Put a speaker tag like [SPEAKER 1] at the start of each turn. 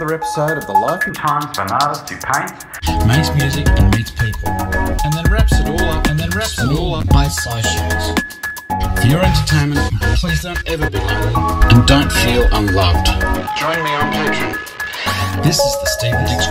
[SPEAKER 1] another episode of the Life and
[SPEAKER 2] Times of an Artist Who Paints,
[SPEAKER 3] makes music and meets people, and then wraps it all up, and then wraps it all up by sideshows. For your entertainment, please don't ever be lonely, and don't feel unloved.
[SPEAKER 2] Join me on Patreon.
[SPEAKER 3] This is the Steven Dix